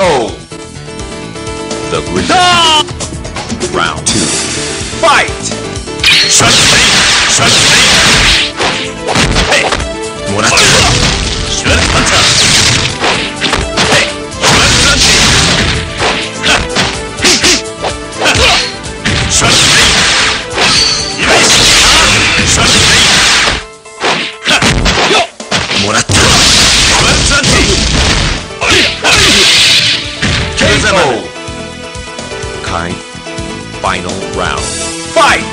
KO! The result. Round two. Fight! Shut Final round. Fight!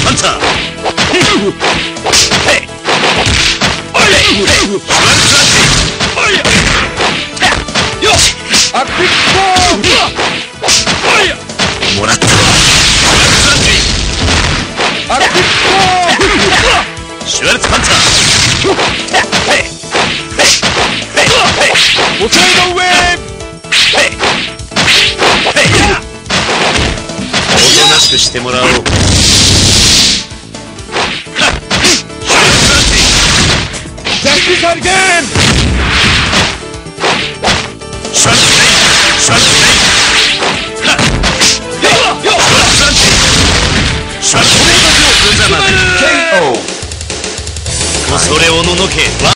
Hunter! Hey! Hey! Hey! Hey! We'll take win. てもらおう。ジャッキーサリゲンそれをののけ